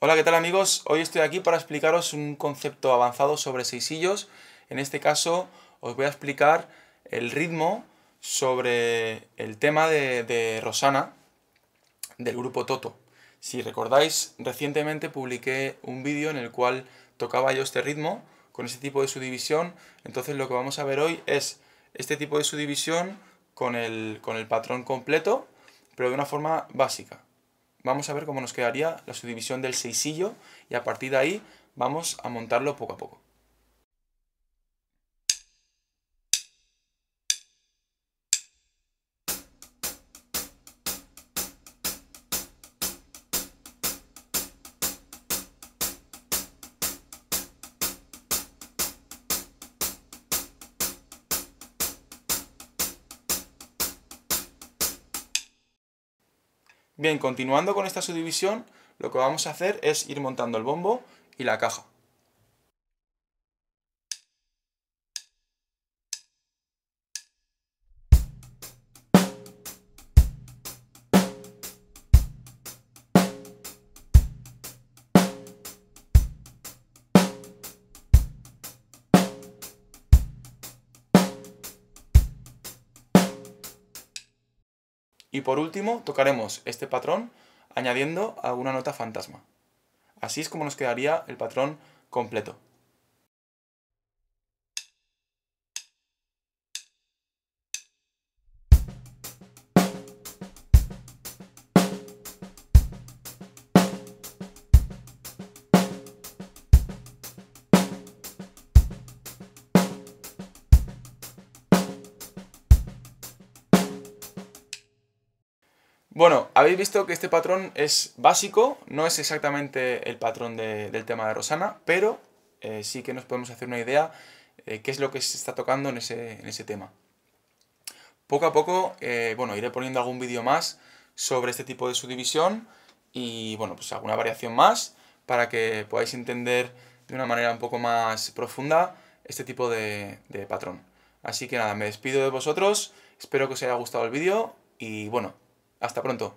Hola, ¿qué tal amigos? Hoy estoy aquí para explicaros un concepto avanzado sobre seisillos. En este caso os voy a explicar el ritmo sobre el tema de, Rosana del grupo Toto. Si recordáis, recientemente publiqué un vídeo en el cual tocaba yo este ritmo con ese tipo de subdivisión. Entonces lo que vamos a ver hoy es este tipo de subdivisión con el, con el patrón completo, pero de una forma básica vamos a ver cómo nos quedaría la subdivisión del seisillo y a partir de ahí vamos a montarlo poco a poco. Bien, continuando con esta subdivisión, lo que vamos a hacer es ir montando el bombo y la caja. Y por último, tocaremos este patrón añadiendo alguna nota fantasma. Así es como nos quedaría el patrón completo. Bueno, habéis visto que este patrón es básico, no es exactamente el patrón del tema de Rosana, pero eh, sí que nos podemos hacer una idea de qué es lo que se está tocando en ese, tema. Poco a poco, eh, bueno, iré poniendo algún vídeo más sobre este tipo de subdivisión y, bueno, pues alguna variación más para que podáis entender de una manera un poco más profunda este tipo de, de patrón. Así que nada, me despido de vosotros, espero que os haya gustado el vídeo y, bueno, hasta pronto.